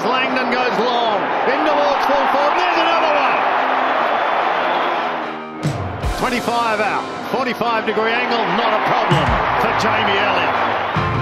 as Langdon goes long. In towards full forward. There's another one. 25 out. 45 degree angle, not a problem for Jamie Elliott.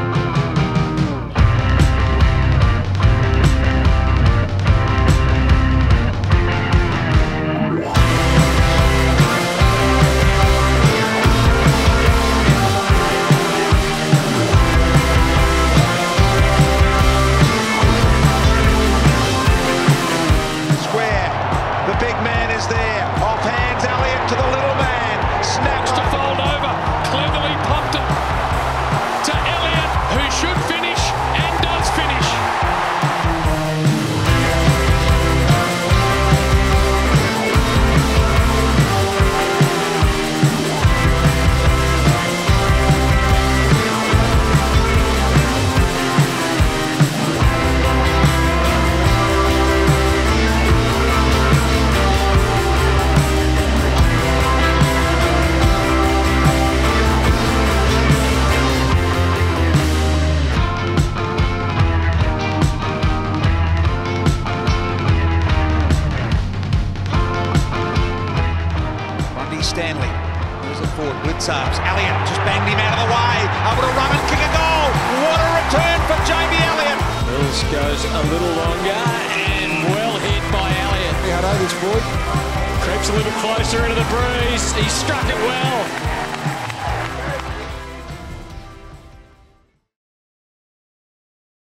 There. Stanley. Moves it forward. Blitzarves. Elliott just banged him out of the way. Able to run and kick a goal. What a return for Jamie Elliott. Mills goes a little longer and well hit by Elliott. over this boy? Creeps a little closer into the breeze. He struck it well.